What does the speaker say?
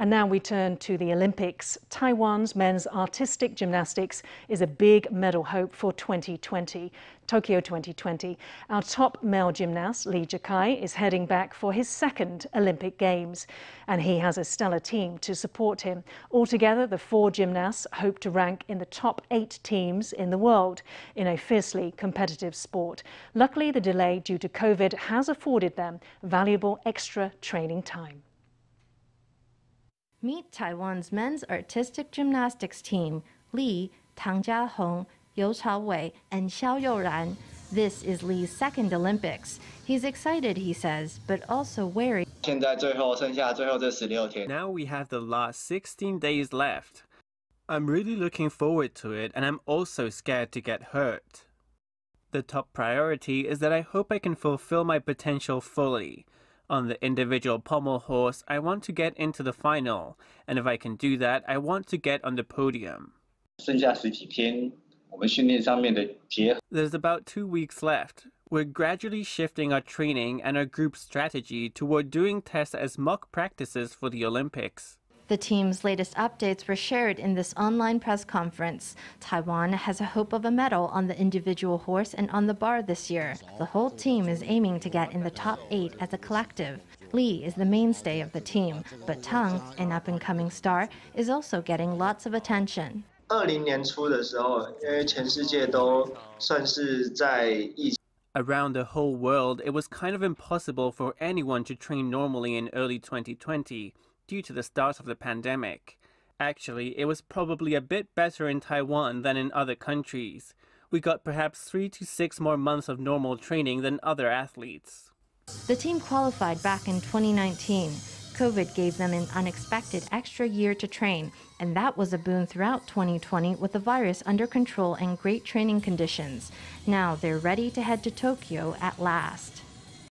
And now we turn to the Olympics. Taiwan's men's artistic gymnastics is a big medal hope for 2020, Tokyo 2020. Our top male gymnast, Lee Chih-kai, is heading back for his second Olympic Games, and he has a stellar team to support him. Altogether, the four gymnasts hope to rank in the top eight teams in the world in a fiercely competitive sport. Luckily, the delay due to COVID has afforded them valuable extra training time. Meet Taiwan's men's artistic gymnastics team, Lee, Tang Chia-hung, Yu Chao-wei, and Hsiao Yu-jan. This is Lee's second Olympics. He's excited, he says, but also wary. Now we have the last 16 days left. I'm really looking forward to it, and I'm also scared to get hurt. The top priority is that I hope I can fulfill my potential fully. On the individual pommel horse, I want to get into the final, and if I can do that, I want to get on the podium. There's about two weeks left. We're gradually shifting our training and our group strategy toward doing tests as mock practices for the Olympics. The team's latest updates were shared in this online press conference. Taiwan has a hope of a medal on the individual horse and on the bar this year. The whole team is aiming to get in the top eight as a collective. Lee is the mainstay of the team, but Tang, an up and coming star, is also getting lots of attention. Around the whole world, it was kind of impossible for anyone to train normally in early 2020 due to the start of the pandemic. Actually, it was probably a bit better in Taiwan than in other countries. We got perhaps three to six more months of normal training than other athletes. The team qualified back in 2019. COVID gave them an unexpected extra year to train, and that was a boon throughout 2020 with the virus under control and great training conditions. Now they're ready to head to Tokyo at last.